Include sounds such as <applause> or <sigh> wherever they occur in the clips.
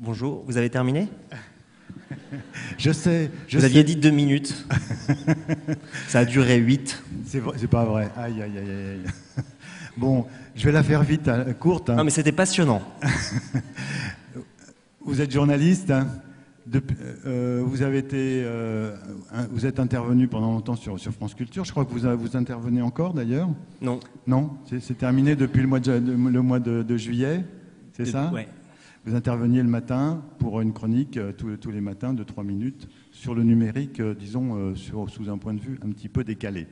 Bonjour, vous avez terminé <laughs> Je sais. Je Vous sais. aviez dit deux minutes. <laughs> Ça a duré huit. C'est pas vrai. Aïe, aïe, aïe, aïe. aïe. <laughs> Bon, je vais la faire vite, hein, courte. hein. Non, mais c'était passionnant. Vous êtes journaliste. hein. Euh, vous avez été, euh, vous êtes intervenu pendant longtemps sur, sur France Culture. Je crois que vous, vous intervenez encore d'ailleurs. Non. Non, c'est terminé depuis le mois de, de- le mois de, de juillet. C'est ça? Ouais. Vous interveniez le matin pour une chronique euh, tous, tous les matins de 3 minutes sur le numérique, euh, disons, euh, sur- sous un point de vue un petit peu décalé.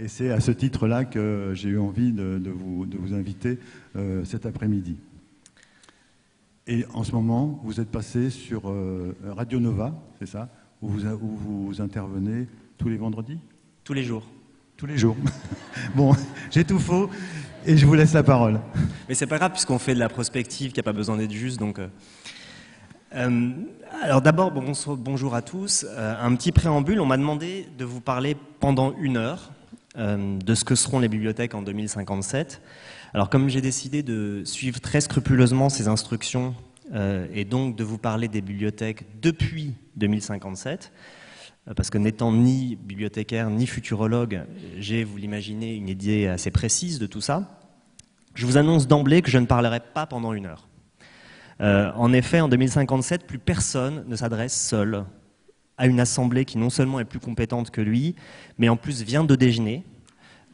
Et c'est à ce titre-là que j'ai eu envie de, de vous, de vous inviter euh, cet après-midi. Et en ce moment, vous êtes passé sur euh, Radio Nova, c'est ça où vous, a- où vous intervenez tous les vendredis? Tous les jours. Tous les jours. <laughs> bon, j'ai tout faux et je vous laisse la parole. Mais c'est pas grave puisqu'on fait de la prospective qui n'a pas besoin d'être juste. Donc, euh, euh, alors d'abord, bon- bonjour à tous. Euh, un petit préambule. On m'a demandé de vous parler pendant une heure de ce que seront les bibliothèques en 2057. Alors comme j'ai décidé de suivre très scrupuleusement ces instructions et donc de vous parler des bibliothèques depuis 2057, euh, parce que n'étant ni bibliothécaire ni futurologue, j'ai, vous l'imaginez, une idée assez précise de tout ça. Je vous annonce d'emblée que je ne parlerai pas pendant une heure. Euh, en effet, en 2057, plus personne ne s'adresse seul à une assemblée qui non seulement est plus compétente que lui, mais en plus vient de déjeuner.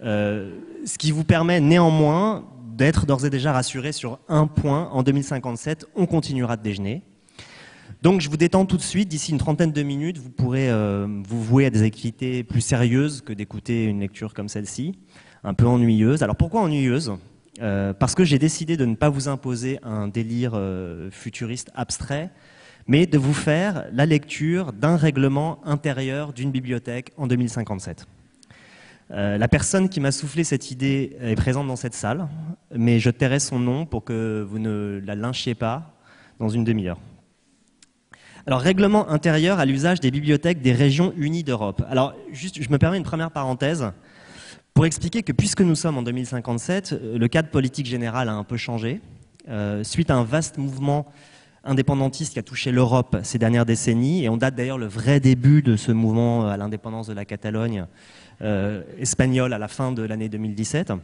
Euh, ce qui vous permet néanmoins d'être d'ores et déjà rassuré sur un point. En 2057, on continuera de déjeuner. Donc je vous détends tout de suite. D'ici une trentaine de minutes, vous pourrez euh, vous vouer à des activités plus sérieuses que d'écouter une lecture comme celle-ci, un peu ennuyeuse. Alors pourquoi ennuyeuse? Euh, Parce que j'ai décidé de ne pas vous imposer un délire euh, futuriste abstrait, mais de vous faire la lecture d'un règlement intérieur d'une bibliothèque en 2057. Euh, la personne qui m'a soufflé cette idée est présente dans cette salle, mais je tairai son nom pour que vous ne la lynchiez pas dans une demi-heure. Alors, règlement intérieur à l'usage des bibliothèques des régions unies d'Europe. Alors, juste, je me permets une première parenthèse pour expliquer que puisque nous sommes en 2057, euh, le cadre politique général a un peu changé. Euh, suite à un vaste mouvement indépendantiste qui a touché l'Europe ces dernières décennies, et on date d'ailleurs le vrai début de ce mouvement à l'indépendance de la Catalogne euh, espagnole à la fin de l'année 2017.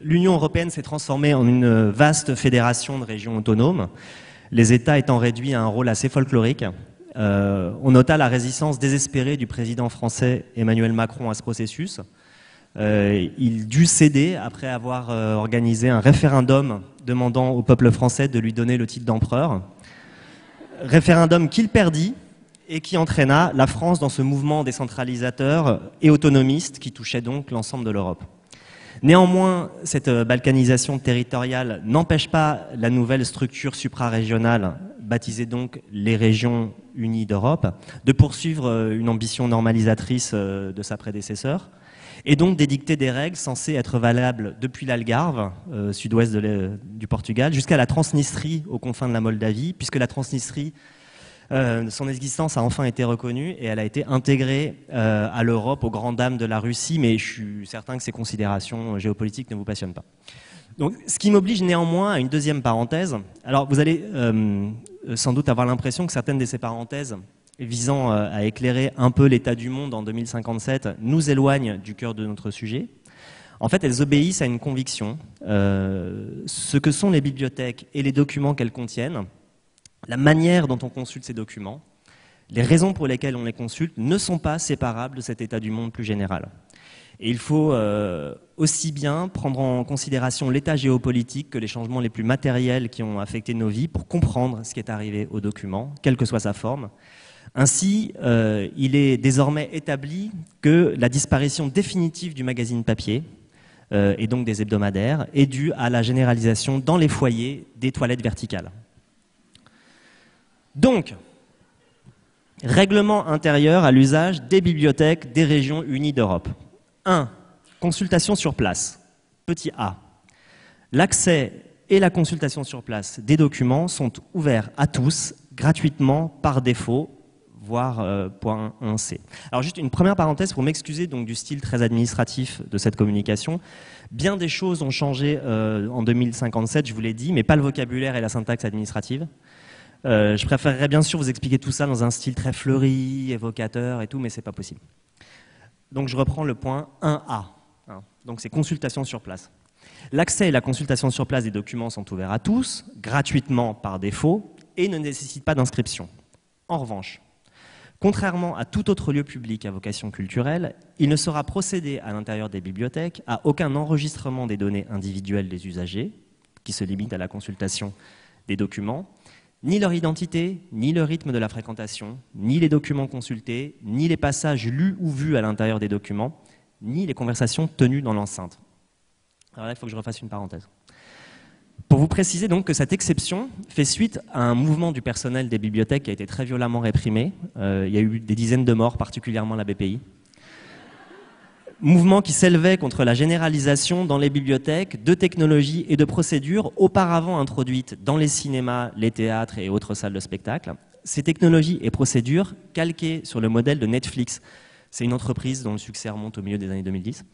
L'Union européenne s'est transformée en une vaste fédération de régions autonomes, les États étant réduits à un rôle assez folklorique. Euh, on nota la résistance désespérée du président français Emmanuel Macron à ce processus. Euh, il dut céder après avoir euh, organisé un référendum demandant au peuple français de lui donner le titre d'empereur. Référendum qu'il perdit et qui entraîna la France dans ce mouvement décentralisateur et autonomiste qui touchait donc l'ensemble de l'Europe. Néanmoins, cette euh, balkanisation territoriale n'empêche pas la nouvelle structure suprarégionale, baptisée donc les régions unies d'Europe, de poursuivre euh, une ambition normalisatrice euh, de sa prédécesseur, et donc d'édicter des règles censées être valables depuis l'Algarve, sud-ouest du Portugal, jusqu'à la Transnistrie, aux confins de la Moldavie, puisque la Transnistrie euh, son existence a enfin été reconnue et elle a été intégrée euh, à l'Europe, aux grandes dames de la Russie, mais je suis certain que ces considérations géopolitiques ne vous passionnent pas. Ce qui m'oblige néanmoins à une deuxième parenthèse. Alors, vous allez euh, sans doute avoir l'impression que certaines de ces parenthèses visant à éclairer un peu l'état du monde en 2057 nous éloignent du cœur de notre sujet. En fait, elles obéissent à une conviction. Ce que sont les bibliothèques et les documents qu'elles contiennent, la manière dont on consulte ces documents, les raisons pour lesquelles on les consulte ne sont pas séparables de cet état du monde plus général. Et il faut euh, aussi bien prendre en considération l'état géopolitique que les changements les plus matériels qui ont affecté nos vies pour comprendre ce qui est arrivé au document, quelle que soit sa forme. Ainsi, euh, il est désormais établi que la disparition définitive du magazine papier, euh, et donc des hebdomadaires, est due à la généralisation dans les foyers des toilettes verticales. Donc, règlement intérieur à l'usage des bibliothèques des régions unies d'Europe. 1. Consultation sur place. Petit a. L'accès et la consultation sur place des documents sont ouverts à tous, gratuitement, par défaut, voire euh, point 1c. Alors juste une première parenthèse pour m'excuser du style très administratif de cette communication. Bien des choses ont changé euh, en 2057, je vous l'ai dit, mais pas le vocabulaire et la syntaxe administrative. Euh, je préférerais bien sûr vous expliquer tout ça dans un style très fleuri, évocateur et tout, mais c'est pas possible. Donc je reprends le point 1A. Hein. Donc c'est consultation sur place. L'accès et la consultation sur place des documents sont ouverts à tous, gratuitement par défaut, et ne nécessitent pas d'inscription. En revanche, contrairement à tout autre lieu public à vocation culturelle, il ne sera procédé à l'intérieur des bibliothèques à aucun enregistrement des données individuelles des usagers, qui se limite à la consultation des documents, ni leur identité, ni le rythme de la fréquentation, ni les documents consultés, ni les passages lus ou vus à l'intérieur des documents, ni les conversations tenues dans l'enceinte. Alors là, il faut que je refasse une parenthèse. Pour vous préciser donc que cette exception fait suite à un mouvement du personnel des bibliothèques qui a été très violemment réprimé. Euh, il y a eu des dizaines de morts, particulièrement à la BPI mouvement qui s'élevait contre la généralisation dans les bibliothèques de technologies et de procédures auparavant introduites dans les cinémas, les théâtres et autres salles de spectacle. Ces technologies et procédures calquées sur le modèle de Netflix. C'est une entreprise dont le succès remonte au milieu des années 2010.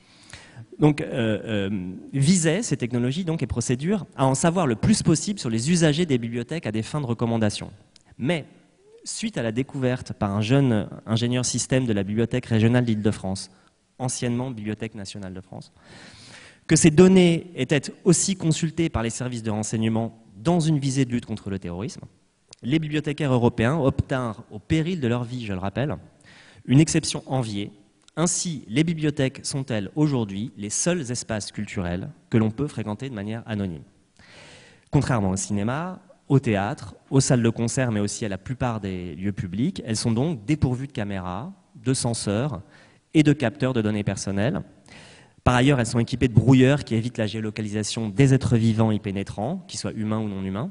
Donc, euh, euh, visaient ces technologies donc, et procédures à en savoir le plus possible sur les usagers des bibliothèques à des fins de recommandation. Mais, suite à la découverte par un jeune ingénieur système de la Bibliothèque régionale d'Île-de-France anciennement Bibliothèque nationale de France, que ces données étaient aussi consultées par les services de renseignement dans une visée de lutte contre le terrorisme, les bibliothécaires européens obtinrent, au péril de leur vie, je le rappelle, une exception enviée. Ainsi, les bibliothèques sont-elles aujourd'hui les seuls espaces culturels que l'on peut fréquenter de manière anonyme Contrairement au cinéma, au théâtre, aux salles de concert, mais aussi à la plupart des lieux publics, elles sont donc dépourvues de caméras, de censeurs et de capteurs de données personnelles. Par ailleurs, elles sont équipées de brouilleurs qui évitent la géolocalisation des êtres vivants y pénétrants, qu'ils soient humains ou non humains,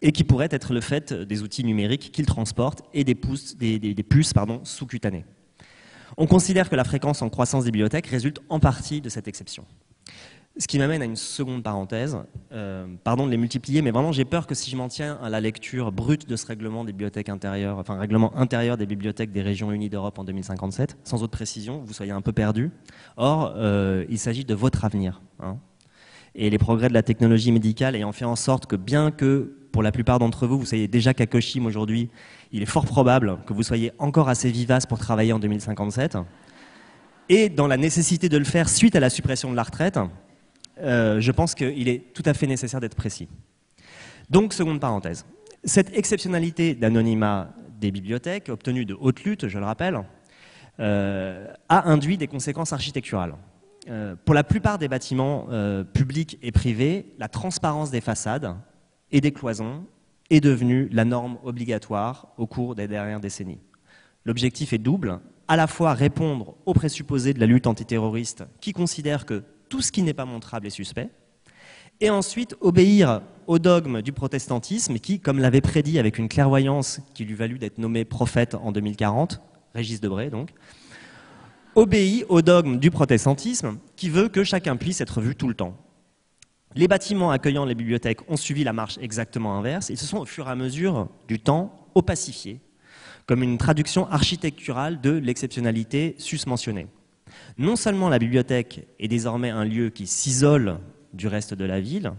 et qui pourraient être le fait des outils numériques qu'ils transportent et des, puces sous-cutanées. On considère que la fréquence en croissance des bibliothèques résulte en partie de cette exception. Ce qui m'amène à une seconde parenthèse. Euh, pardon de les multiplier, mais vraiment j'ai peur que si je m'en tiens à la lecture brute de ce règlement des bibliothèques intérieures, enfin règlement intérieur des bibliothèques des régions unies d'Europe en 2057, sans autre précision, vous soyez un peu perdu. Or, euh, il s'agit de votre avenir. Hein. Et les progrès de la technologie médicale ayant fait en sorte que bien que pour la plupart d'entre vous, vous soyez déjà Kakoshim aujourd'hui, il est fort probable que vous soyez encore assez vivace pour travailler en 2057. Et dans la nécessité de le faire suite à la suppression de la retraite, euh, je pense qu'il est tout à fait nécessaire d'être précis. Donc, seconde parenthèse. Cette exceptionnalité d'anonymat des bibliothèques, obtenue de haute lutte, je le rappelle, euh, a induit des conséquences architecturales. Euh, pour la plupart des bâtiments publics et privés, la transparence des façades et des cloisons est devenue la norme obligatoire au cours des dernières décennies. L'objectif est double, à la fois répondre aux présupposés de la lutte antiterroriste qui considèrent que tout ce qui n'est pas montrable est suspect, et ensuite obéir au dogme du protestantisme qui, comme l'avait prédit avec une clairvoyance qui lui valut d'être nommé prophète en 2040, Régis Debray donc, obéit au dogme du protestantisme qui veut que chacun puisse être vu tout le temps. Les bâtiments accueillant les bibliothèques ont suivi la marche exactement inverse et se sont au fur et à mesure du temps opacifiés, comme une traduction architecturale de l'exceptionnalité susmentionnée. Non seulement la bibliothèque est désormais un lieu qui s'isole du reste de la ville,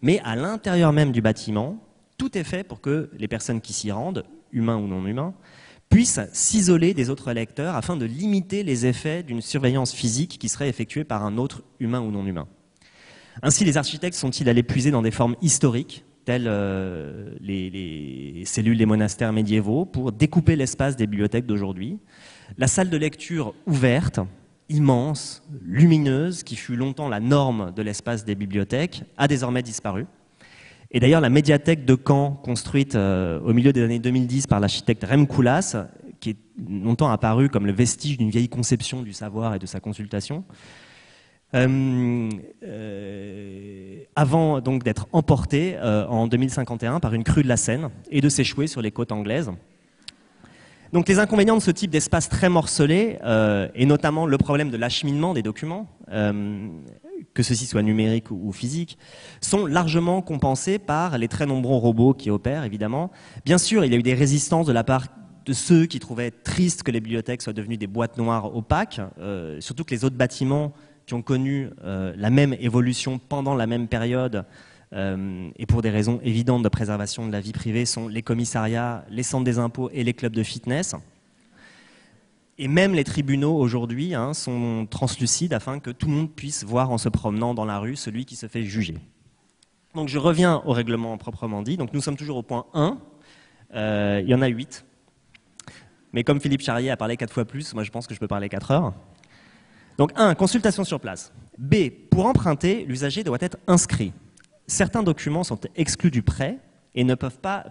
mais à l'intérieur même du bâtiment, tout est fait pour que les personnes qui s'y rendent, humains ou non humains, puissent s'isoler des autres lecteurs afin de limiter les effets d'une surveillance physique qui serait effectuée par un autre humain ou non humain. Ainsi, les architectes sont-ils allés puiser dans des formes historiques, telles euh, les, les, cellules des monastères médiévaux, pour découper l'espace des bibliothèques d'aujourd'hui. La salle de lecture ouverte, immense, lumineuse, qui fut longtemps la norme de l'espace des bibliothèques, a désormais disparu. Et d'ailleurs, la médiathèque de Caen, construite euh, au milieu des années 2010 par l'architecte Rem Koolhaas, qui est longtemps apparu comme le vestige d'une vieille conception du savoir et de sa consultation, euh, euh, avant donc d'être emportée en 2051 par une crue de la Seine et de s'échouer sur les côtes anglaises. Donc les inconvénients de ce type d'espace très morcelé, euh, et notamment le problème de l'acheminement des documents, euh, que ceci soit numérique ou, physique, sont largement compensés par les très nombreux robots qui opèrent, évidemment. Bien sûr, il y a eu des résistances de la part de ceux qui trouvaient triste que les bibliothèques soient devenues des boîtes noires opaques, euh, surtout que les autres bâtiments qui ont connu la même évolution pendant la même période et pour des raisons évidentes de préservation de la vie privée, sont les commissariats, les centres des impôts et les clubs de fitness. Et même les tribunaux aujourd'hui hein, sont translucides afin que tout le monde puisse voir en se promenant dans la rue celui qui se fait juger. Donc je reviens au règlement proprement dit. Donc nous sommes toujours au point 1. Euh, il y en a 8. Mais comme Philippe Charrier a parlé 4 fois plus, moi je pense que je peux parler 4 heures. Donc 1. Consultation sur place. B. Pour emprunter, l'usager doit être inscrit. Certains documents sont exclus du prêt et ne peuvent, pas,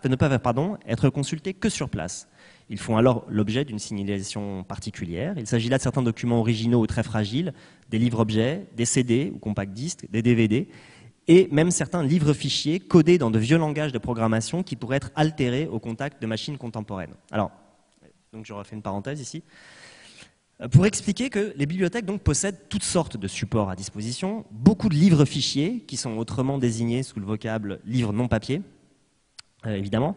être consultés que sur place. Ils font alors l'objet d'une signalisation particulière. Il s'agit là de certains documents originaux ou très fragiles, des livres-objets, des CD ou compact disques, des DVD, et même certains livres-fichiers codés dans de vieux langages de programmation qui pourraient être altérés au contact de machines contemporaines. Alors, donc je refais une parenthèse ici. Euh, pour expliquer que les bibliothèques donc, possèdent toutes sortes de supports à disposition, beaucoup de livres-fichiers, qui sont autrement désignés sous le vocable livre non papier, euh, évidemment,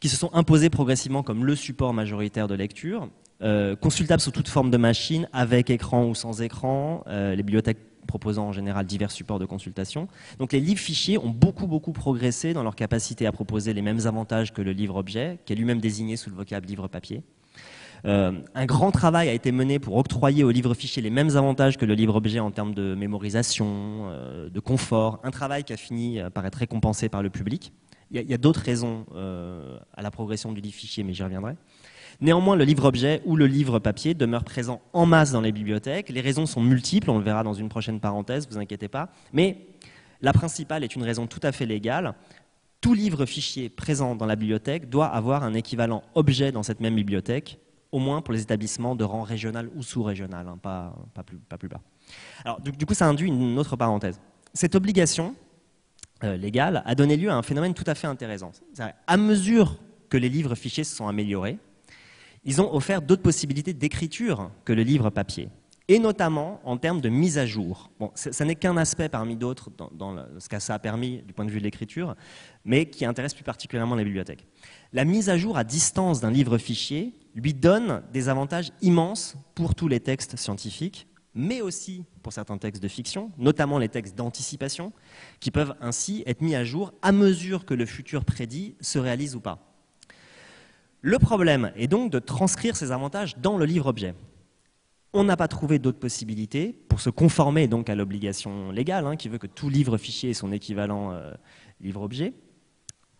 qui se sont imposés progressivement comme le support majoritaire de lecture, euh, consultable sous toute forme de machine, avec écran ou sans écran, les bibliothèques proposant en général divers supports de consultation. Donc les livres fichiers ont beaucoup beaucoup progressé dans leur capacité à proposer les mêmes avantages que le livre objet, qui est lui-même désigné sous le vocable livre papier. Euh, un grand travail a été mené pour octroyer au livre fichier les mêmes avantages que le livre objet en termes de mémorisation, de confort, un travail qui a fini par être récompensé par le public. Il y a, d'autres raisons euh, à la progression du livre fichier, mais j'y reviendrai. Néanmoins, le livre-objet ou le livre papier demeure présent en masse dans les bibliothèques. Les raisons sont multiples, on le verra dans une prochaine parenthèse, vous inquiétez pas. Mais la principale est une raison tout à fait légale. Tout livre fichier présent dans la bibliothèque doit avoir un équivalent objet dans cette même bibliothèque, au moins pour les établissements de rang régional ou sous-régional, hein, pas, plus, bas. Alors, du coup, ça induit une autre parenthèse. Cette obligation, euh, légal a donné lieu à un phénomène tout à fait intéressant. À mesure que les livres fichiers se sont améliorés, ils ont offert d'autres possibilités d'écriture que le livre papier, et notamment en termes de mise à jour. Bon, ça n'est qu'un aspect parmi d'autres dans, ce que ça a permis du point de vue de l'écriture, mais qui intéresse plus particulièrement les bibliothèques. La mise à jour à distance d'un livre fichier lui donne des avantages immenses pour tous les textes scientifiques, mais aussi pour certains textes de fiction, notamment les textes d'anticipation, qui peuvent ainsi être mis à jour à mesure que le futur prédit se réalise ou pas. Le problème est donc de transcrire ces avantages dans le livre-objet. On n'a pas trouvé d'autres possibilités pour se conformer donc à l'obligation légale, hein, qui veut que tout livre-fichier ait son équivalent euh, livre-objet,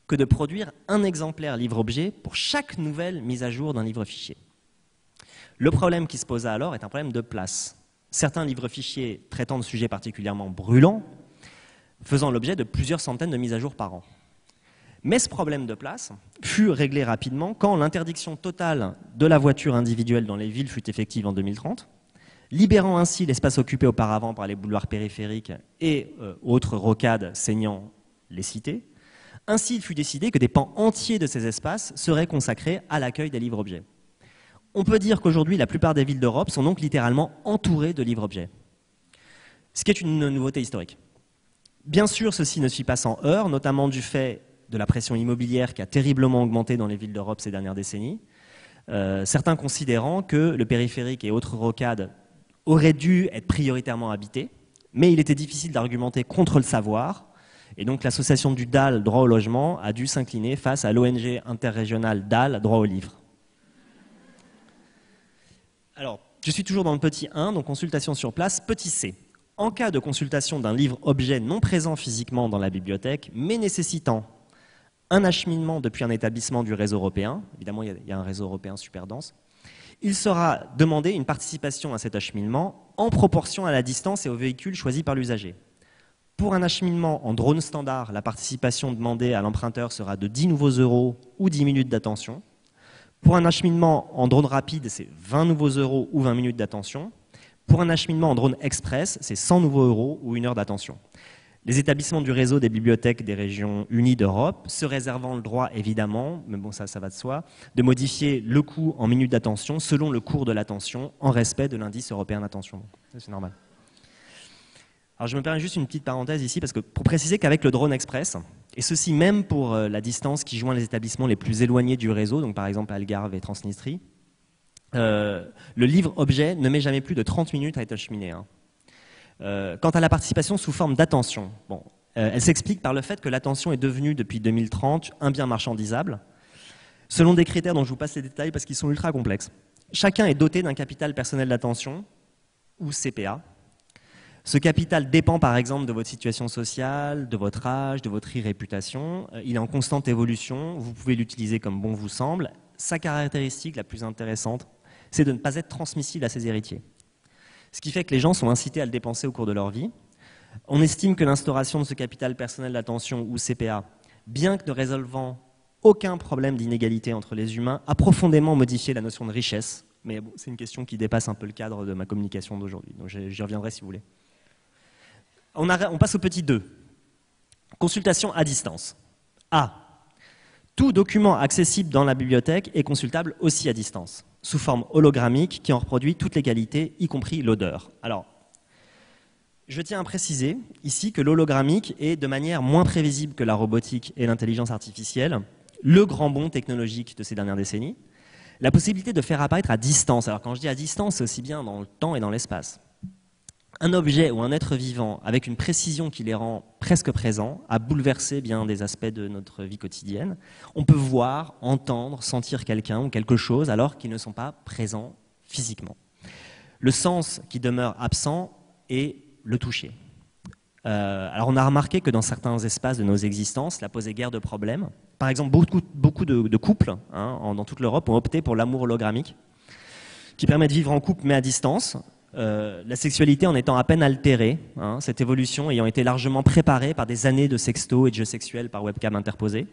que de produire un exemplaire livre-objet pour chaque nouvelle mise à jour d'un livre-fichier. Le problème qui se posa alors est un problème de place certains livres fichiers traitant de sujets particulièrement brûlants, faisant l'objet de plusieurs centaines de mises à jour par an. Mais ce problème de place fut réglé rapidement quand l'interdiction totale de la voiture individuelle dans les villes fut effective en 2030, libérant ainsi l'espace occupé auparavant par les boulevards périphériques et euh, autres rocades saignant les cités. Ainsi, il fut décidé que des pans entiers de ces espaces seraient consacrés à l'accueil des livres-objets. On peut dire qu'aujourd'hui, la plupart des villes d'Europe sont donc littéralement entourées de livres-objets, ce qui est une nouveauté historique. Bien sûr, ceci ne suit pas sans heurts, notamment du fait de la pression immobilière qui a terriblement augmenté dans les villes d'Europe ces dernières décennies, euh, certains considérant que le périphérique et autres rocades auraient dû être prioritairement habités, mais il était difficile d'argumenter contre le savoir, et donc l'association du DAL, droit au logement, a dû s'incliner face à l'ONG interrégionale DAL, droit au livre. Alors, je suis toujours dans le petit 1, donc consultation sur place. Petit c. En cas de consultation d'un livre-objet non présent physiquement dans la bibliothèque, mais nécessitant un acheminement depuis un établissement du réseau européen, évidemment il y a un réseau européen super dense, il sera demandé une participation à cet acheminement en proportion à la distance et au véhicule choisi par l'usager. Pour un acheminement en drone standard, la participation demandée à l'emprunteur sera de 10 nouveaux euros ou 10 minutes d'attention. Pour un acheminement en drone rapide, c'est 20 nouveaux euros ou 20 minutes d'attention. Pour un acheminement en drone express, c'est 100 nouveaux euros ou une heure d'attention. Les établissements du réseau des bibliothèques des régions unies d'Europe se réservant le droit, évidemment, mais bon, ça, ça va de soi, de modifier le coût en minutes d'attention selon le cours de l'attention en respect de l'indice européen d'attention. C'est normal. Alors je me permets juste une petite parenthèse ici, parce que pour préciser qu'avec le drone express, et ceci même pour euh, la distance qui joint les établissements les plus éloignés du réseau, donc par exemple Algarve et Transnistrie, euh, le livre objet ne met jamais plus de 30 minutes à être acheminé. Hein. Euh, quant à la participation sous forme d'attention, Euh, elle s'explique par le fait que l'attention est devenue depuis 2030 un bien marchandisable, selon des critères dont je vous passe les détails parce qu'ils sont ultra complexes. Chacun est doté d'un capital personnel d'attention, ou CPA. Ce capital dépend par exemple de votre situation sociale, de votre âge, de votre irréputation. Euh, il est en constante évolution, vous pouvez l'utiliser comme bon vous semble. Sa caractéristique la plus intéressante, c'est de ne pas être transmissible à ses héritiers. Ce qui fait que les gens sont incités à le dépenser au cours de leur vie. On estime que l'instauration de ce capital personnel d'attention, ou CPA, bien que ne résolvant aucun problème d'inégalité entre les humains, a profondément modifié la notion de richesse. Mais c'est une question qui dépasse un peu le cadre de ma communication d'aujourd'hui, donc j'y reviendrai si vous voulez. On, on passe au petit 2. Consultation à distance. A. Tout document accessible dans la bibliothèque est consultable aussi à distance, sous forme hologrammique qui en reproduit toutes les qualités, y compris l'odeur. Alors, je tiens à préciser ici que l'hologrammique est de manière moins prévisible que la robotique et l'intelligence artificielle, le grand bond technologique de ces dernières décennies, la possibilité de faire apparaître à distance. Alors quand je dis à distance, c'est aussi bien dans le temps et dans l'espace. Un objet ou un être vivant avec une précision qui les rend presque présents a bouleversé bien des aspects de notre vie quotidienne. On peut voir, entendre, sentir quelqu'un ou quelque chose alors qu'ils ne sont pas présents physiquement. Le sens qui demeure absent est le toucher. Euh, alors on a remarqué que dans certains espaces de nos existences, la posait guère de problèmes. Par exemple, beaucoup, beaucoup de, couples hein, dans toute l'Europe ont opté pour l'amour hologrammique, qui permet de vivre en couple mais à distance, euh, la sexualité en étant à peine altérée, hein, cette évolution ayant été largement préparée par des années de sexto et de jeux sexuels par webcam interposés.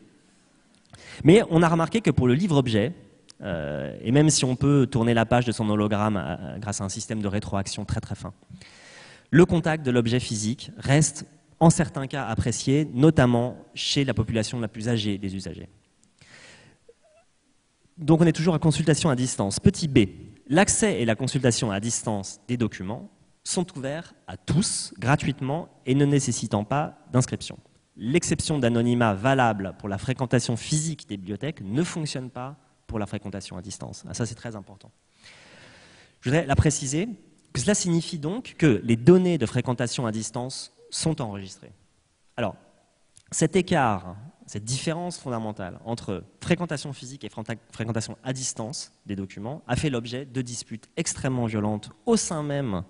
Mais on a remarqué que pour le livre-objet, euh, et même si on peut tourner la page de son hologramme grâce à un système de rétroaction très très fin, le contact de l'objet physique reste en certains cas apprécié, notamment chez la population la plus âgée des usagers. Donc on est toujours à consultation à distance. Petit b, l'accès et la consultation à distance des documents sont ouverts à tous, gratuitement et ne nécessitant pas d'inscription. L'exception d'anonymat valable pour la fréquentation physique des bibliothèques ne fonctionne pas pour la fréquentation à distance. Ah, ça, c'est très important. Je voudrais la préciser, cela signifie donc que les données de fréquentation à distance sont enregistrées. Alors, cet écart, cette différence fondamentale entre fréquentation physique et fréquentation à distance des documents a fait l'objet de disputes extrêmement violentes au sein même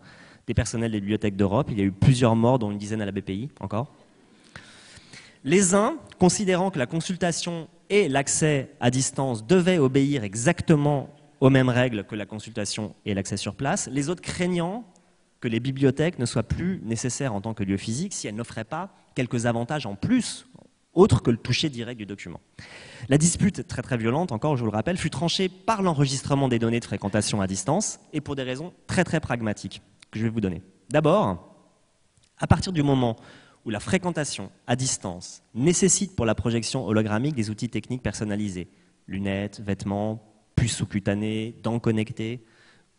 des personnels des bibliothèques d'Europe. Il y a eu plusieurs morts, dont une dizaine à la BPI encore. Les uns, considérant que la consultation et l'accès à distance devaient obéir exactement aux mêmes règles que la consultation et l'accès sur place, les autres craignant que les bibliothèques ne soient plus nécessaires en tant que lieu physique si elles n'offraient pas quelques avantages en plus, autres que le toucher direct du document. La dispute, très très violente encore, je vous le rappelle, fut tranchée par l'enregistrement des données de fréquentation à distance et pour des raisons très très pragmatiques que je vais vous donner. D'abord, à partir du moment où la fréquentation à distance nécessite pour la projection hologrammique des outils techniques personnalisés, lunettes, vêtements, puces sous-cutanées, dents connectées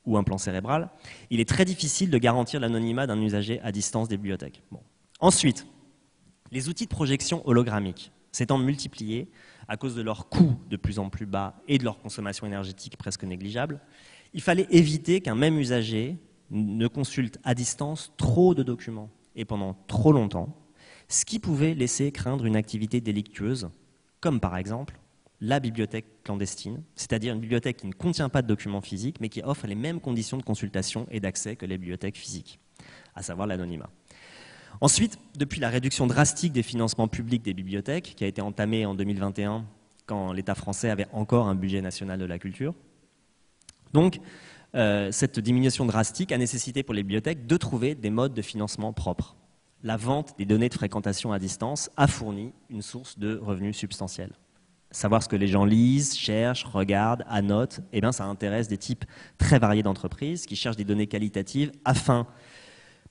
ou un plan cérébral, il est très difficile de garantir l'anonymat d'un usager à distance des bibliothèques. Ensuite, les outils de projection hologrammique s'étant multipliés à cause de leur coût de plus en plus bas et de leur consommation énergétique presque négligeable, il fallait éviter qu'un même usager ne consulte à distance trop de documents et pendant trop longtemps, ce qui pouvait laisser craindre une activité délictueuse, comme par exemple la bibliothèque clandestine, c'est-à-dire une bibliothèque qui ne contient pas de documents physiques, mais qui offre les mêmes conditions de consultation et d'accès que les bibliothèques physiques, à savoir l'anonymat. Ensuite, depuis la réduction drastique des financements publics des bibliothèques, qui a été entamée en 2021 quand l'État français avait encore un budget national de la culture, donc euh, cette diminution drastique a nécessité pour les bibliothèques de trouver des modes de financement propres. La vente des données de fréquentation à distance a fourni une source de revenus substantiels savoir ce que les gens lisent, cherchent, regardent, annotent, eh bien, ça intéresse des types très variés d'entreprises qui cherchent des données qualitatives afin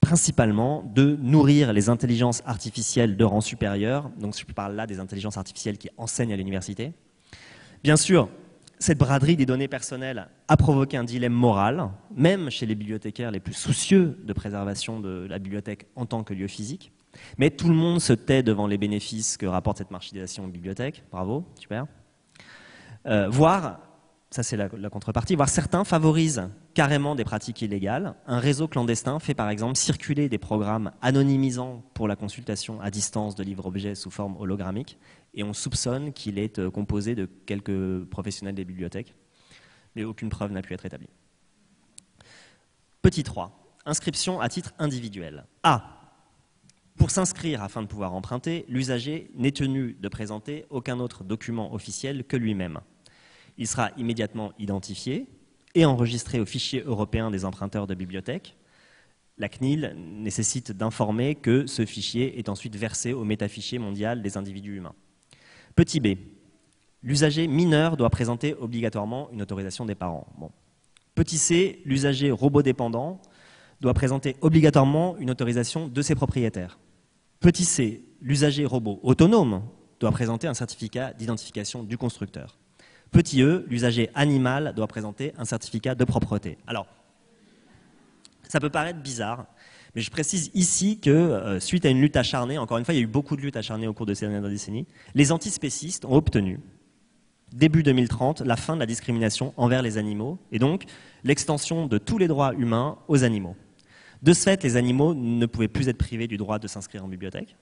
principalement de nourrir les intelligences artificielles de rang supérieur. Donc je parle là des intelligences artificielles qui enseignent à l'université. Bien sûr, cette braderie des données personnelles a provoqué un dilemme moral, même chez les bibliothécaires les plus soucieux de préservation de la bibliothèque en tant que lieu physique. Mais tout le monde se tait devant les bénéfices que rapporte cette marchandisation aux bibliothèques. Bravo, super. Euh, voire, ça c'est la, contrepartie, voire certains favorisent carrément des pratiques illégales. Un réseau clandestin fait par exemple circuler des programmes anonymisants pour la consultation à distance de livres-objets sous forme hologrammique, et on soupçonne qu'il est euh, composé de quelques professionnels des bibliothèques, mais aucune preuve n'a pu être établie. Petit 3. Inscription à titre individuel. A. Pour s'inscrire afin de pouvoir emprunter, l'usager n'est tenu de présenter aucun autre document officiel que lui-même. Il sera immédiatement identifié et enregistré au fichier européen des emprunteurs de bibliothèques. La CNIL nécessite d'informer que ce fichier est ensuite versé au métafichier mondial des individus humains. Petit b. L'usager mineur doit présenter obligatoirement une autorisation des parents. Petit c. L'usager robot dépendant doit présenter obligatoirement une autorisation de ses propriétaires. Petit c, l'usager robot autonome doit présenter un certificat d'identification du constructeur. Petit e, l'usager animal doit présenter un certificat de propreté. Alors, ça peut paraître bizarre, mais je précise ici que, euh, suite à une lutte acharnée, encore une fois, il y a eu beaucoup de luttes acharnées au cours de ces dernières décennies, les antispécistes ont obtenu, début 2030, la fin de la discrimination envers les animaux, et donc l'extension de tous les droits humains aux animaux. De ce fait, les animaux ne pouvaient plus être privés du droit de s'inscrire en bibliothèque.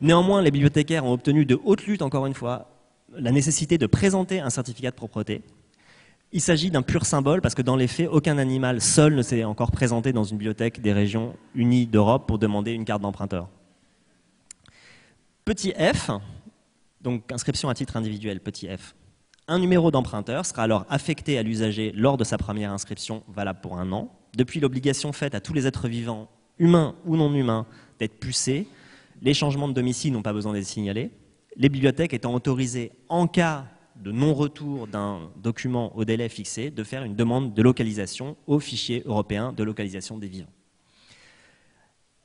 Néanmoins, les bibliothécaires ont obtenu de haute lutte, encore une fois, la nécessité de présenter un certificat de propreté. Il s'agit d'un pur symbole parce que dans les faits, aucun animal seul ne s'est encore présenté dans une bibliothèque des régions unies d'Europe pour demander une carte d'emprunteur. Petit f, donc inscription à titre individuel, petit f. Un numéro d'emprunteur sera alors affecté à l'usager lors de sa première inscription, valable pour un an depuis l'obligation faite à tous les êtres vivants, humains ou non humains, d'être pucés, les changements de domicile n'ont pas besoin d'être signalés, les bibliothèques étant autorisées, en cas de non-retour d'un document au délai fixé, de faire une demande de localisation au fichier européen de localisation des vivants.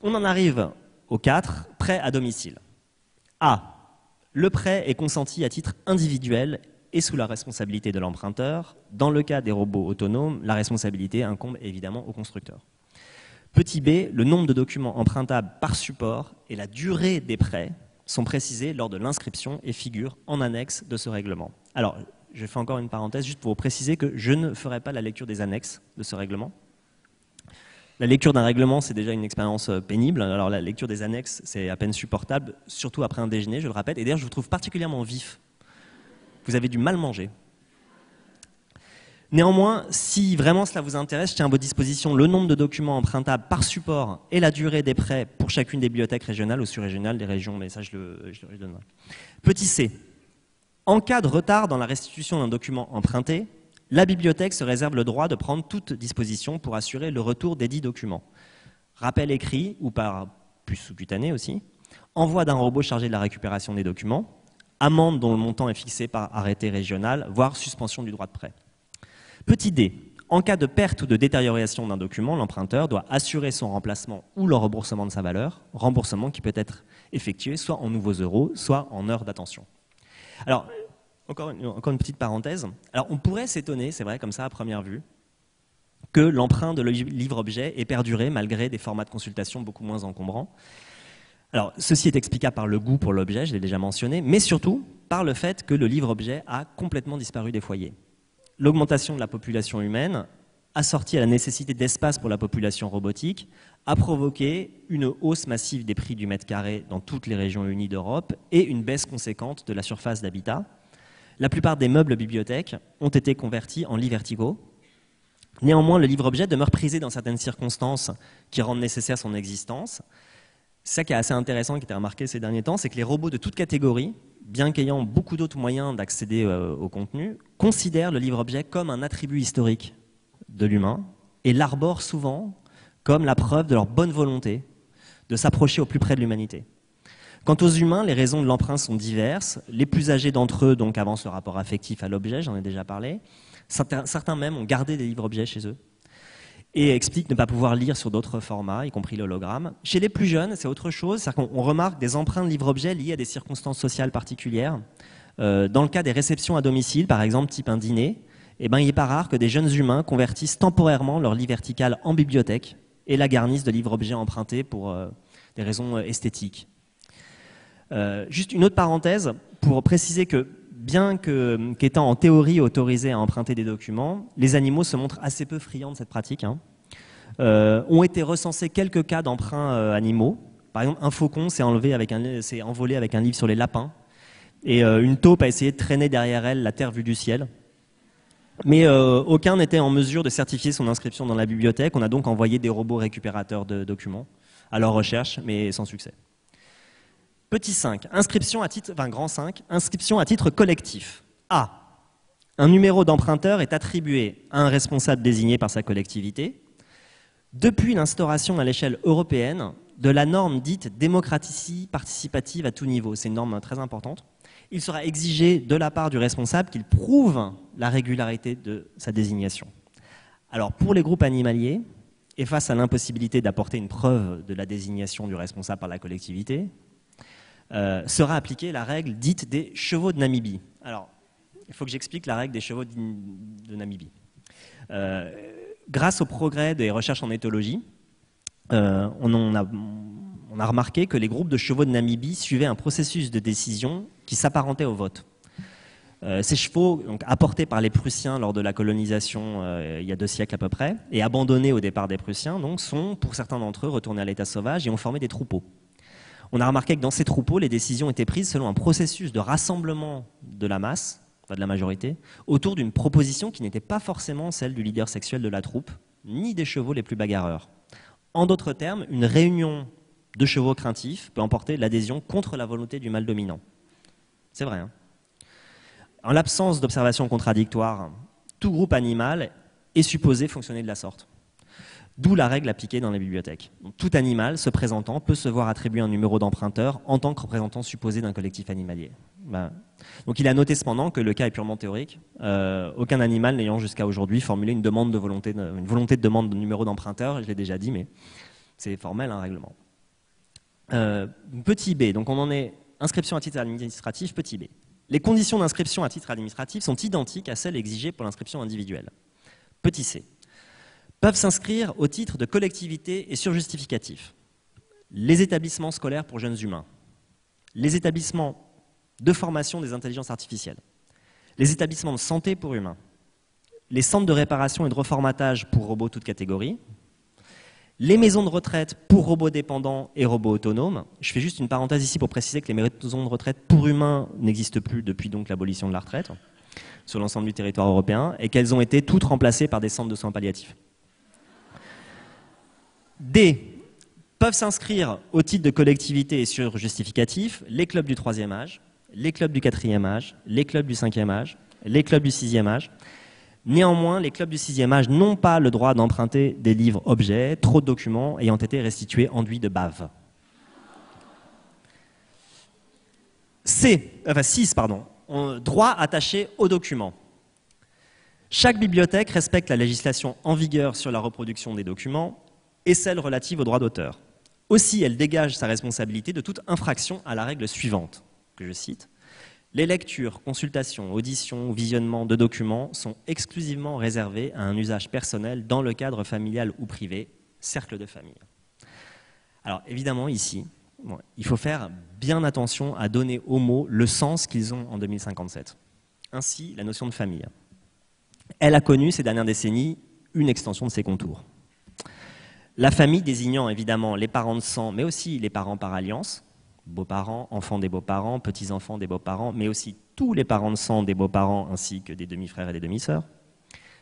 On en arrive au 4, prêt à domicile. A. Le prêt est consenti à titre individuel et sous la responsabilité de l'emprunteur. Dans le cas des robots autonomes, la responsabilité incombe évidemment au constructeur. Petit b, le nombre de documents empruntables par support et la durée des prêts sont précisés lors de l'inscription et figurent en annexe de ce règlement. Alors, je fais encore une parenthèse juste pour vous préciser que je ne ferai pas la lecture des annexes de ce règlement. La lecture d'un règlement, c'est déjà une expérience euh, pénible. Alors la lecture des annexes, c'est à peine supportable, surtout après un déjeuner, je le répète. Et d'ailleurs, je vous trouve particulièrement vif vous avez du mal manger. Néanmoins, si vraiment cela vous intéresse, je tiens à votre disposition le nombre de documents empruntables par support et la durée des prêts pour chacune des bibliothèques régionales ou surrégionales des régions, mais ça je le, je le donnerai. Petit c. En cas de retard dans la restitution d'un document emprunté, la bibliothèque se réserve le droit de prendre toute disposition pour assurer le retour des dix documents. Rappel écrit ou par plus sous-cutané aussi, envoi d'un robot chargé de la récupération des documents, amende dont le montant est fixé par arrêté régional, voire suspension du droit de prêt. Petit d. En cas de perte ou de détérioration d'un document, l'emprunteur doit assurer son remplacement ou le remboursement de sa valeur, remboursement qui peut être effectué soit en nouveaux euros, soit en heures d'attention. Alors, encore une, petite parenthèse. Alors, on pourrait s'étonner, c'est vrai, comme ça, à première vue, que l'emprunt de livre-objet ait perduré malgré des formats de consultation beaucoup moins encombrants. Alors, ceci est explicable par le goût pour l'objet, je l'ai déjà mentionné, mais surtout par le fait que le livre-objet a complètement disparu des foyers. L'augmentation de la population humaine, assortie à la nécessité d'espace pour la population robotique, a provoqué une hausse massive des prix du mètre carré dans toutes les régions unies d'Europe et une baisse conséquente de la surface d'habitat. La plupart des meubles bibliothèques ont été convertis en lits verticaux. Néanmoins, le livre-objet demeure prisé dans certaines circonstances qui rendent nécessaire son existence, ça qui est assez intéressant, qui était remarqué ces derniers temps, c'est que les robots de toute catégorie, bien qu'ayant beaucoup d'autres moyens d'accéder euh, au contenu, considèrent le livre-objet comme un attribut historique de l'humain et l'arborent souvent comme la preuve de leur bonne volonté de s'approcher au plus près de l'humanité. Quant aux humains, les raisons de l'emprunt sont diverses. Les plus âgés d'entre eux donc avancent le rapport affectif à l'objet, j'en ai déjà parlé. certains même ont gardé des livres-objets chez eux et explique ne pas pouvoir lire sur d'autres formats, y compris l'hologramme. Chez les plus jeunes, c'est autre chose, c'est-à-dire qu'on remarque des empreintes livre-objet liées à des circonstances sociales particulières. Euh, dans le cas des réceptions à domicile, par exemple, type un dîner, eh ben, il n'est pas rare que des jeunes humains convertissent temporairement leur lit vertical en bibliothèque et la garnissent de livres-objets empruntés pour euh, des raisons euh, esthétiques. juste une autre parenthèse pour préciser que bien qu'étant en théorie autorisés à emprunter des documents, les animaux se montrent assez peu friands de cette pratique. Hein. Euh, ont été recensés quelques cas d'emprunts euh, animaux. Par exemple, un faucon s'est envolé avec un livre sur les lapins, et euh, une taupe a essayé de traîner derrière elle la terre vue du ciel. Mais aucun n'était en mesure de certifier son inscription dans la bibliothèque. On a donc envoyé des robots récupérateurs de documents à leur recherche, mais sans succès. Petit 5, inscription à titre, enfin grand 5, inscription à titre collectif. A. Un numéro d'emprunteur est attribué à un responsable désigné par sa collectivité. Depuis l'instauration à l'échelle européenne de la norme dite démocratie participative à tout niveau, c'est une norme très importante, il sera exigé de la part du responsable qu'il prouve la régularité de sa désignation. Alors pour les groupes animaliers, et face à l'impossibilité d'apporter une preuve de la désignation du responsable par la collectivité, euh, sera appliquée la règle dite des chevaux de Namibie. Alors, il faut que j'explique la règle des chevaux de Namibie. Euh, grâce au progrès des recherches en éthologie, euh, on, a, remarqué que les groupes de chevaux de Namibie suivaient un processus de décision qui s'apparentait au vote. ces chevaux, apportés par les Prussiens lors de la colonisation il y a deux siècles à peu près, et abandonnés au départ des Prussiens, sont, pour certains d'entre eux, retournés à l'état sauvage et ont formé des troupeaux on a remarqué que dans ces troupeaux, les décisions étaient prises selon un processus de rassemblement de la masse, de la majorité, autour d'une proposition qui n'était pas forcément celle du leader sexuel de la troupe, ni des chevaux les plus bagarreurs. En d'autres termes, une réunion de chevaux craintifs peut emporter l'adhésion contre la volonté du mâle dominant. C'est vrai. Hein en l'absence d'observations contradictoires, tout groupe animal est supposé fonctionner de la sorte. D'où la règle appliquée dans les bibliothèques. tout animal se présentant peut se voir attribuer un numéro d'emprunteur en tant que représentant supposé d'un collectif animalier. Ben, donc il a noté cependant que le cas est purement théorique. Euh, aucun animal n'ayant jusqu'à aujourd'hui formulé une, demande de volonté une volonté de demande de numéro d'emprunteur, je l'ai déjà dit, mais c'est formel un règlement. Euh, petit b, donc on en est inscription à titre administratif, petit b. Les conditions d'inscription à titre administratif sont identiques à celles exigées pour l'inscription individuelle. Petit c peuvent s'inscrire au titre de collectivité et surjustificatif. Les établissements scolaires pour jeunes humains, les établissements de formation des intelligences artificielles, les établissements de santé pour humains, les centres de réparation et de reformatage pour robots toutes catégories, les maisons de retraite pour robots dépendants et robots autonomes. Je fais juste une parenthèse ici pour préciser que les maisons de retraite pour humains n'existent plus depuis donc l'abolition de la retraite sur l'ensemble du territoire européen et qu'elles ont été toutes remplacées par des centres de soins palliatifs. D. Peuvent s'inscrire au titre de collectivité et sur justificatif les clubs du troisième âge, les clubs du quatrième âge, les clubs du cinquième âge, les clubs du sixième âge. Néanmoins, les clubs du sixième âge n'ont pas le droit d'emprunter des livres objets, trop de documents ayant été restitués enduits de bave. C, enfin 6, pardon, droit attaché aux documents. Chaque bibliothèque respecte la législation en vigueur sur la reproduction des documents et celle relative au droit d'auteur. Aussi, elle dégage sa responsabilité de toute infraction à la règle suivante, que je cite. Les lectures, consultations, auditions visionnements de documents sont exclusivement réservés à un usage personnel dans le cadre familial ou privé, cercle de famille. Alors évidemment, ici, il faut faire bien attention à donner aux mots le sens qu'ils ont en 2057. Ainsi, la notion de famille. Elle a connu ces dernières décennies une extension de ses contours. La famille désignant évidemment les parents de sang, mais aussi les parents par alliance, beaux-parents, enfants des beaux-parents, petits-enfants des beaux-parents, mais aussi tous les parents de sang des beaux-parents ainsi que des demi-frères et des demi-sœurs.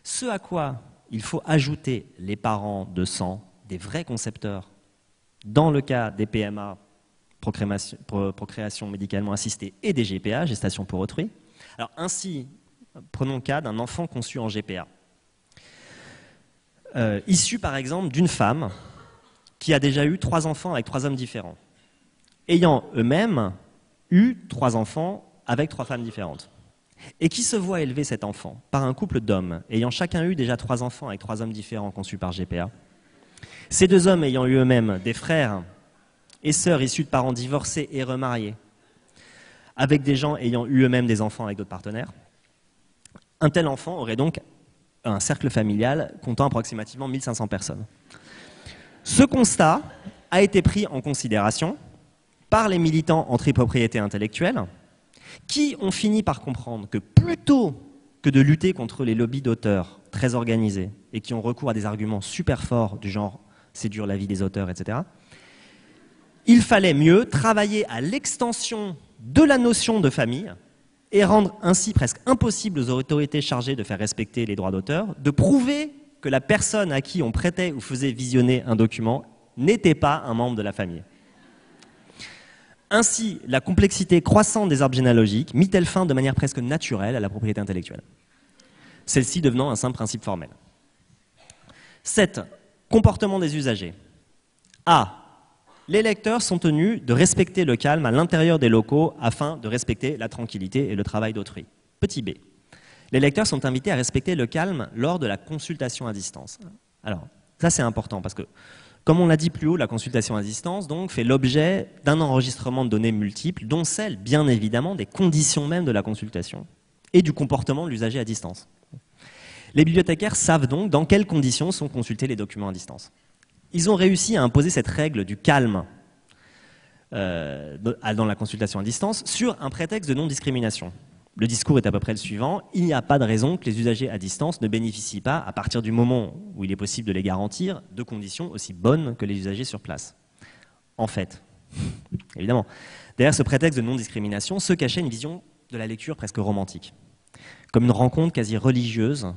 Ce à quoi il faut ajouter les parents de sang des vrais concepteurs dans le cas des PMA, procréation médicalement assistée, et des GPA, gestation pour autrui. Alors ainsi, prenons le cas d'un enfant conçu en GPA. Euh, issu par exemple d'une femme qui a déjà eu trois enfants avec trois hommes différents, ayant eux-mêmes eu trois enfants avec trois femmes différentes, et qui se voit élever cet enfant par un couple d'hommes ayant chacun eu déjà trois enfants avec trois hommes différents conçus par GPA. Ces deux hommes ayant eu eux-mêmes des frères et sœurs issus de parents divorcés et remariés, avec des gens ayant eu eux-mêmes des enfants avec d'autres partenaires, un tel enfant aurait donc un cercle familial comptant approximativement 1500 personnes. Ce constat a été pris en considération par les militants en tripropriété intellectuelle qui ont fini par comprendre que plutôt que de lutter contre les lobbies d'auteurs très organisés et qui ont recours à des arguments super forts du genre c'est dur la vie des auteurs, etc., il fallait mieux travailler à l'extension de la notion de famille et rendre ainsi presque impossible aux autorités chargées de faire respecter les droits d'auteur de prouver que la personne à qui on prêtait ou faisait visionner un document n'était pas un membre de la famille. Ainsi, la complexité croissante des arbres généalogiques mit-elle fin de manière presque naturelle à la propriété intellectuelle, celle-ci devenant un simple principe formel. 7. Comportement des usagers. A les lecteurs sont tenus de respecter le calme à l'intérieur des locaux afin de respecter la tranquillité et le travail d'autrui. Petit b. Les lecteurs sont invités à respecter le calme lors de la consultation à distance. Alors, ça c'est important parce que, comme on l'a dit plus haut, la consultation à distance fait l'objet d'un enregistrement de données multiples, dont celle, bien évidemment, des conditions même de la consultation et du comportement de l'usager à distance. Les bibliothécaires savent donc dans quelles conditions sont consultés les documents à distance ils ont réussi à imposer cette règle du calme euh, dans la consultation à distance sur un prétexte de non-discrimination. Le discours est à peu près le suivant, il n'y a pas de raison que les usagers à distance ne bénéficient pas, à partir du moment où il est possible de les garantir, de conditions aussi bonnes que les usagers sur place. En fait, <laughs> évidemment, derrière ce prétexte de non-discrimination se cachait une vision de la lecture presque romantique, comme une rencontre quasi religieuse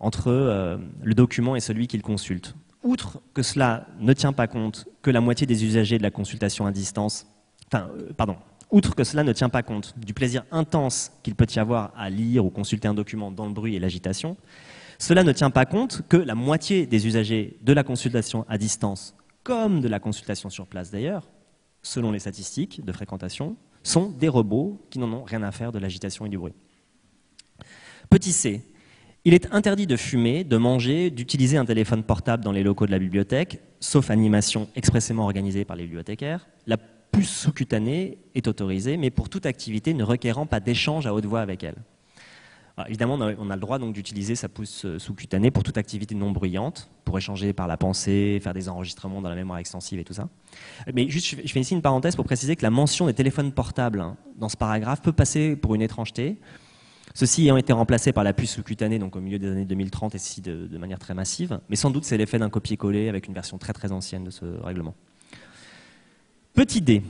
entre euh, le document et celui qu'il consulte, outre que cela ne tient pas compte que la moitié des usagers de la consultation à distance, enfin, euh, pardon, outre que cela ne tient pas compte du plaisir intense qu'il peut y avoir à lire ou consulter un document dans le bruit et l'agitation, cela ne tient pas compte que la moitié des usagers de la consultation à distance, comme de la consultation sur place d'ailleurs, selon les statistiques de fréquentation, sont des robots qui n'en ont rien à faire de l'agitation et du bruit. Petit c, il est interdit de fumer, de manger, d'utiliser un téléphone portable dans les locaux de la bibliothèque, sauf animation expressément organisée par les bibliothécaires. La puce sous-cutanée est autorisée, mais pour toute activité ne requérant pas d'échange à haute voix avec elle. évidemment, on a le droit d'utiliser sa pousse euh, sous-cutanée pour toute activité non bruyante, pour échanger par la pensée, faire des enregistrements dans la mémoire extensive et tout ça. Mais juste, je fais ici une parenthèse pour préciser que la mention des téléphones portables hein, dans ce paragraphe peut passer pour une étrangeté. Ceci ayant été remplacé par la puce sous-cutanée donc au milieu des années 2030 et de, de manière très massive, mais sans doute c'est l'effet d'un copier-coller avec une version très très ancienne de ce règlement. Petit d,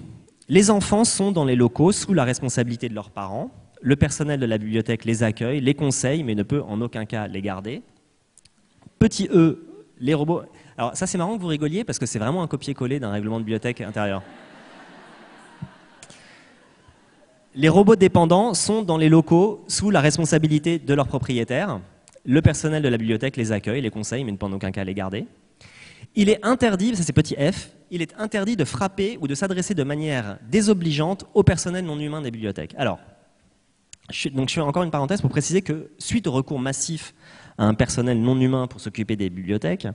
les enfants sont dans les locaux sous la responsabilité de leurs parents. Le personnel de la bibliothèque les accueille, les conseille, mais ne peut en aucun cas les garder. Petit e, les robots. Alors ça c'est marrant que vous rigoliez parce que c'est vraiment un copier-coller d'un règlement de bibliothèque intérieur. Les robots dépendants sont dans les locaux sous la responsabilité de leurs propriétaires. Le personnel de la bibliothèque les accueille, les conseille, mais ne peut en aucun cas les garder. Il est interdit, ça c'est petit f, il est interdit de frapper ou de s'adresser de manière désobligeante au personnel non humain des bibliothèques. Alors, je, donc je fais encore une parenthèse pour préciser que suite au recours massif à un personnel non humain pour s'occuper des bibliothèques,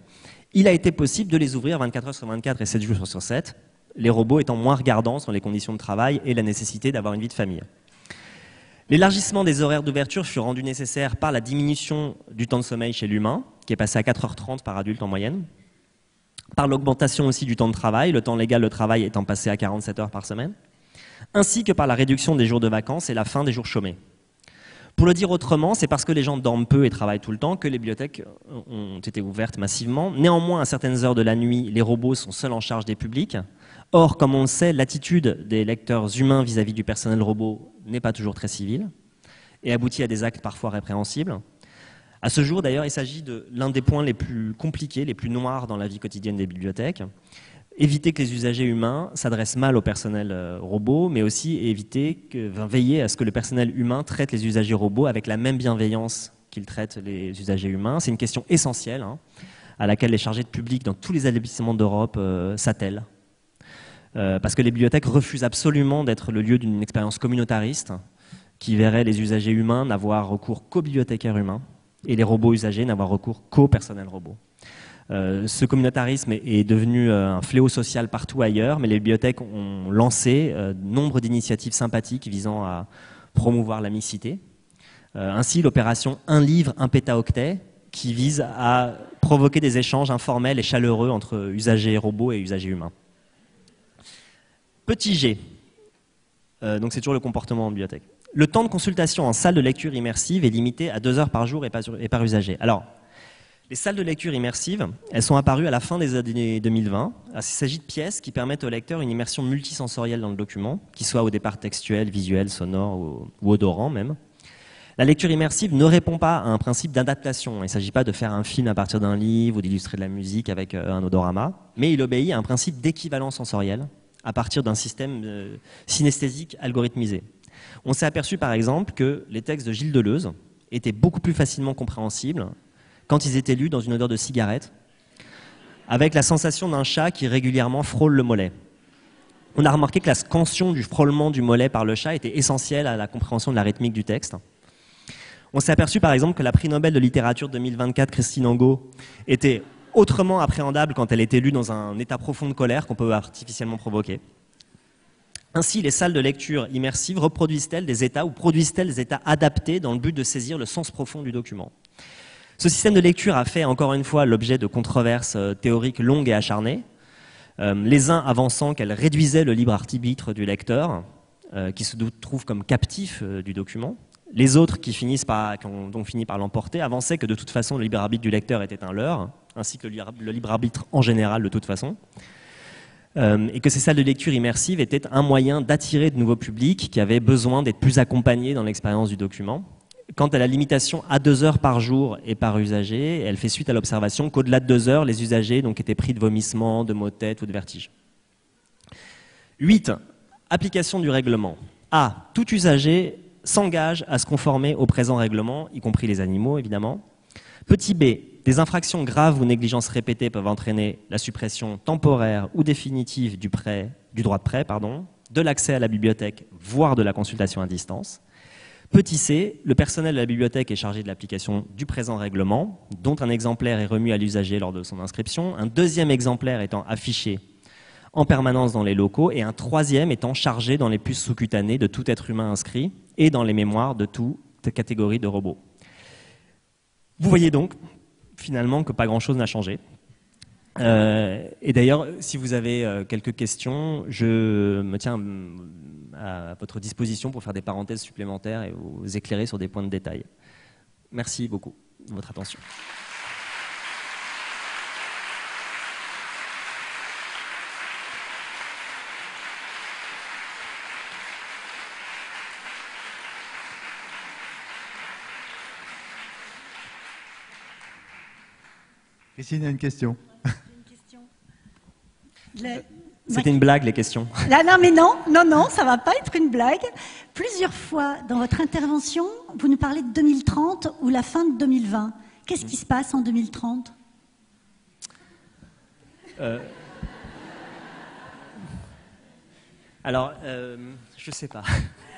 il a été possible de les ouvrir 24 heures sur 24 et 7 jours sur 7 les robots étant moins regardants sur les conditions de travail et la nécessité d'avoir une vie de famille. L'élargissement des horaires d'ouverture fut rendu nécessaire par la diminution du temps de sommeil chez l'humain, qui est passé à 4h30 par adulte en moyenne, par l'augmentation aussi du temps de travail, le temps légal de travail étant passé à 47 heures par semaine, ainsi que par la réduction des jours de vacances et la fin des jours chômés. Pour le dire autrement, c'est parce que les gens dorment peu et travaillent tout le temps que les bibliothèques ont été ouvertes massivement. Néanmoins, à certaines heures de la nuit, les robots sont seuls en charge des publics, Or, comme on le sait, l'attitude des lecteurs humains vis-à-vis du personnel robot n'est pas toujours très civile et aboutit à des actes parfois répréhensibles. À ce jour, d'ailleurs, il s'agit de l'un des points les plus compliqués, les plus noirs dans la vie quotidienne des bibliothèques. Éviter que les usagers humains s'adressent mal au personnel euh, robot, mais aussi éviter veiller à ce que le personnel humain traite les usagers robots avec la même bienveillance qu'il traite les usagers humains. C'est une question essentielle hein, à laquelle les chargés de public dans tous les établissements d'Europe euh, s'attellent euh, parce que les bibliothèques refusent absolument d'être le lieu d'une expérience communautariste qui verrait les usagers humains n'avoir recours qu'aux bibliothécaires humains et les robots usagers n'avoir recours qu'au personnel robot. Euh, ce communautarisme est, devenu euh, un fléau social partout ailleurs, mais les bibliothèques ont lancé nombre d'initiatives sympathiques visant à promouvoir la mixité. ainsi, l'opération Un livre, un pétaoctet, qui vise à provoquer des échanges informels et chaleureux entre usagers robots et usagers humains. Petit g. Euh, donc c'est toujours le comportement en bibliothèque. le temps de consultation en salle de lecture immersive est limité à deux heures par jour et par, usager. Alors, les salles de lecture immersive, elles sont apparues à la fin des années 2020. Il s'agit de pièces qui permettent au lecteur une immersion multisensorielle dans le document, qui soit au départ textuel, visuel, sonore ou, odorant même. La lecture immersive ne répond pas à un principe d'adaptation. Il ne s'agit pas de faire un film à partir d'un livre ou d'illustrer de la musique avec euh, un odorama, mais il obéit à un principe d'équivalence sensorielle à partir d'un système euh, synesthésique algorithmisé. On s'est aperçu par exemple que les textes de Gilles Deleuze étaient beaucoup plus facilement compréhensibles quand ils étaient lus dans une odeur de cigarette, avec la sensation d'un chat qui régulièrement frôle le mollet. On a remarqué que la scansion du frôlement du mollet par le chat était essentielle à la compréhension de la rythmique du texte. On s'est aperçu par exemple que la prix Nobel de littérature 2024, Christine Angot, était autrement appréhendable quand elle était lue dans un état profond de colère qu'on peut artificiellement provoquer. Ainsi, les salles de lecture immersives reproduisent-elles des états ou produisent-elles des états adaptés dans le but de saisir le sens profond du document? Ce système de lecture a fait encore une fois l'objet de controverses euh, théoriques longues et acharnées, euh, les uns avançant qu'elle réduisait le libre arbitre du lecteur, euh, qui se trouve comme captif du document. Les autres, qui, finissent par, qui ont donc fini par l'emporter, avançaient que de toute façon le libre arbitre du lecteur était un leurre, ainsi que le libre arbitre en général de toute façon. Euh, et que ces salles de lecture immersive étaient un moyen d'attirer de nouveaux publics qui avaient besoin d'être plus accompagnés dans l'expérience du document. Quant à la limitation à deux heures par jour et par usager, elle fait suite à l'observation qu'au-delà de deux heures, les usagers donc, étaient pris de vomissements, de maux de tête ou de vertige. 8. Application du règlement. A. Tout usager s'engage à se conformer au présent règlement, y compris les animaux évidemment. Petit b. Des infractions graves ou négligences répétées peuvent entraîner la suppression temporaire ou définitive du, droit de prêt, pardon, de l'accès à la bibliothèque, voire de la consultation à distance. Petit c, le personnel de la bibliothèque est chargé de l'application du présent règlement, dont un exemplaire est remis à l'usager lors de son inscription, un deuxième exemplaire étant affiché en permanence dans les locaux et un troisième étant chargé dans les puces sous-cutanées de tout être humain inscrit et dans les mémoires de toute catégorie de robots. Vous voyez donc finalement que pas grand-chose n'a changé. Euh, et d'ailleurs, si vous avez euh, quelques questions, je me tiens à votre disposition pour faire des parenthèses supplémentaires et vous éclairer sur des points de détail. Merci beaucoup de votre attention. Christine a une question. C'était une blague, les questions. Là, <laughs> non, mais non, non, non, ça va pas être une blague. Plusieurs fois dans votre intervention, vous nous parlez de 2030 ou la fin de 2020. Qu'est-ce qui se passe en 2030 euh... Alors, euh, je sais pas.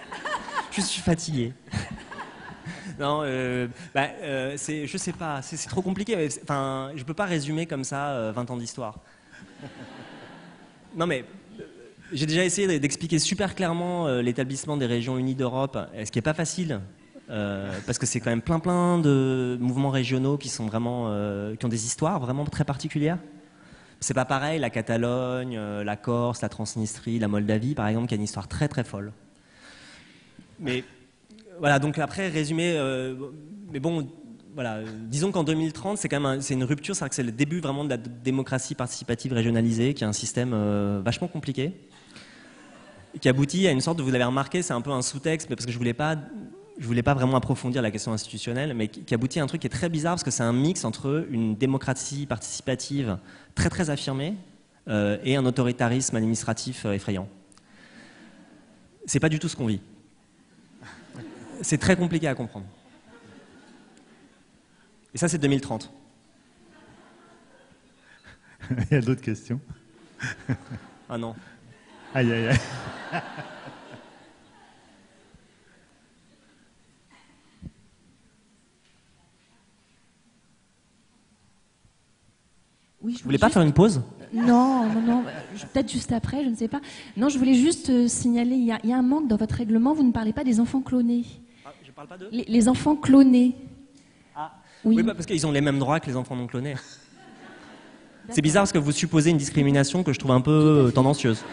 <laughs> je suis fatigué. <laughs> non, euh, bah, euh, je sais pas, c'est trop compliqué. Enfin, je peux pas résumer comme ça 20 euh, ans d'histoire. non mais j'ai déjà essayé d'expliquer super clairement l'établissement des régions unies d'Europe, ce qui n'est pas facile. parce que c'est quand même plein plein de mouvements régionaux qui sont vraiment qui ont des histoires vraiment très particulières. C'est pas pareil la Catalogne, la Corse, la Transnistrie, la Moldavie par exemple qui a une histoire très très folle. Mais voilà, donc après, résumé, euh, mais bon, voilà, disons qu'en 2030, c'est quand même une rupture, c'est-à-dire que c'est le début vraiment de la démocratie participative régionalisée, qui est un système euh, vachement compliqué, qui aboutit à une sorte, vous l'avez remarqué, c'est un peu un sous-texte, mais parce que je voulais pas, je voulais pas vraiment approfondir la question institutionnelle, mais qui, aboutit à un truc qui est très bizarre, parce que c'est un mix entre une démocratie participative très très affirmée euh, et un autoritarisme administratif effrayant. C'est pas du tout ce qu'on vit c'est très compliqué à comprendre. Et ça, c'est 2030. <laughs> Il y a d'autres questions? Ah non. Aïe, aïe, aïe. Oui, je voulais pas faire une pause? Non, non, non. Peut-être juste après, je ne sais pas. Non, je voulais juste euh, signaler, il y, a, il y, a, un manque dans votre règlement. Vous ne parlez pas des enfants clonés. Les, enfants clonés. Ah. Oui, bah, parce qu'ils ont les mêmes droits que les enfants non clonés. C'est bizarre parce que vous supposez une discrimination que je trouve un peu tendancieuse.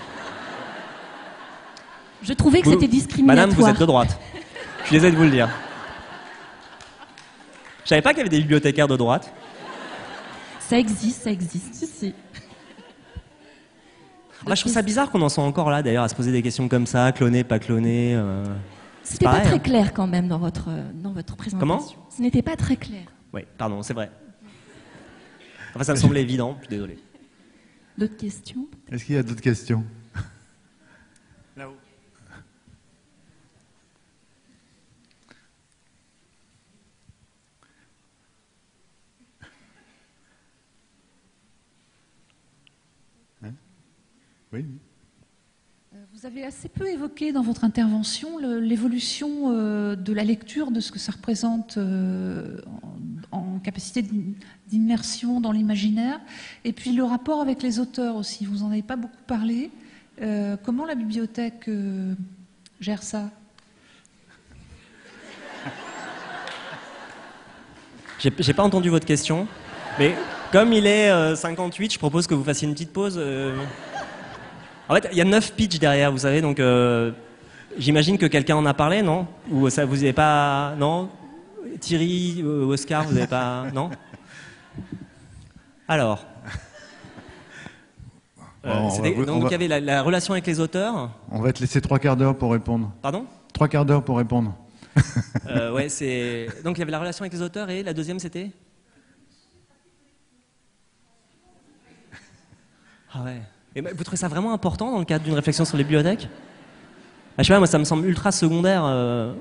Je trouvais que c'était discriminatoire. Madame, vous êtes de droite. Je suis désolé de vous le dire. Je savais pas qu'il y avait des bibliothécaires de droite. Ça existe, ça existe, si, si. Je trouve ça bizarre qu'on en soit encore là, d'ailleurs, à se poser des questions comme ça, cloné, pas cloné. Euh... C'était pas très clair quand même dans votre, dans votre présentation. Comment? Ce n'était pas très clair. Oui, pardon, c'est vrai. Enfin, ça me semblait évident, je suis désolé. D'autres questions Est-ce qu'il y a d'autres questions? Là-haut. Hein? Oui. Euh, vous avez assez peu évoqué dans votre intervention l'évolution euh, de la lecture, de ce que ça représente euh, en, capacité d'immersion dans l'imaginaire, et puis le rapport avec les auteurs aussi. Vous n'en avez pas beaucoup parlé. comment la bibliothèque gère ça? <laughs> J'ai pas entendu votre question, mais comme il est 58, je propose que vous fassiez une petite pause. En fait, il y a neuf pitchs derrière, vous savez, donc euh, j'imagine que quelqu'un en a parlé, non? Ou ça vous avez pas, non? Thierry, euh, Oscar, vous n'avez pas, <laughs> non? Alors. Euh, donc, il y avait la, relation avec les auteurs? On va te laisser trois quarts d'heure pour répondre. Pardon? Trois quarts d'heure pour répondre. <laughs> ouais, c'est. Donc il y avait la relation avec les auteurs et la deuxième c'était? Ah ouais. Vous trouvez ça vraiment important dans le cadre d'une réflexion sur les bibliothèques? Ah, Je sais pas, moi ça me semble ultra secondaire. Euh.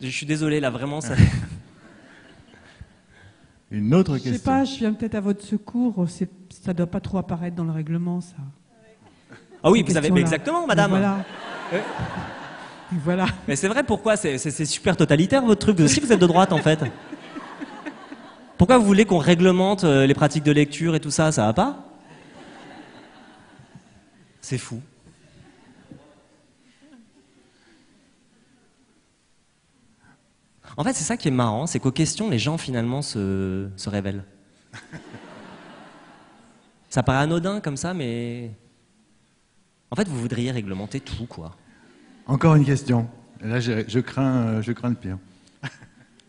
Je suis désolé là, vraiment ça. <laughs> Une autre question. Je sais pas, je viens peut-être à votre secours. Ça doit pas trop apparaître dans le règlement, ça. Ah oui, vous avez exactement, madame. voilà. voilà. Mais c'est vrai, pourquoi C'est super totalitaire votre truc. Vous aussi, vous êtes de droite en fait. Pourquoi vous voulez qu'on réglemente euh, les pratiques de lecture et tout ça? Ça va pas? C'est fou. En fait, c'est ça qui est marrant, c'est qu'aux questions, les gens finalement se, se révèlent. ça paraît anodin comme ça, mais en fait, vous voudriez réglementer tout, quoi. Encore une question. là, je, crains, euh, je crains le pire.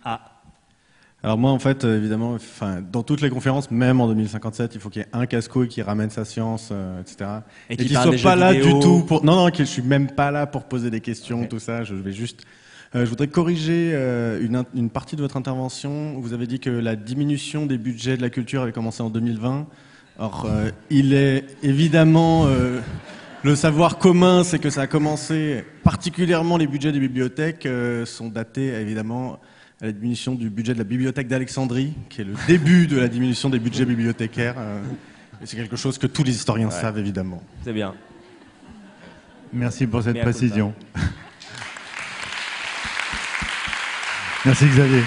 ah. Alors moi, en fait, euh, évidemment, enfin, dans toutes les conférences, même en 2057, il faut qu'il y ait un casse-couille qui ramène sa science, euh, etc. Et, qui soit pas là du tout pour. Non, non, je suis même pas là pour poser des questions, tout ça. Je vais juste. je voudrais corriger une, une, partie de votre intervention. Vous avez dit que la diminution des budgets de la culture avait commencé en 2020. Or, il est évidemment le savoir commun, c'est que ça a commencé, particulièrement les budgets des bibliothèques euh, sont datés évidemment à la diminution du budget de la bibliothèque d'Alexandrie, qui est le début de la diminution des budgets bibliothécaires. Euh, et c'est quelque chose que tous les historiens savent évidemment. C'est bien. Merci pour cette précision. Merci Xavier.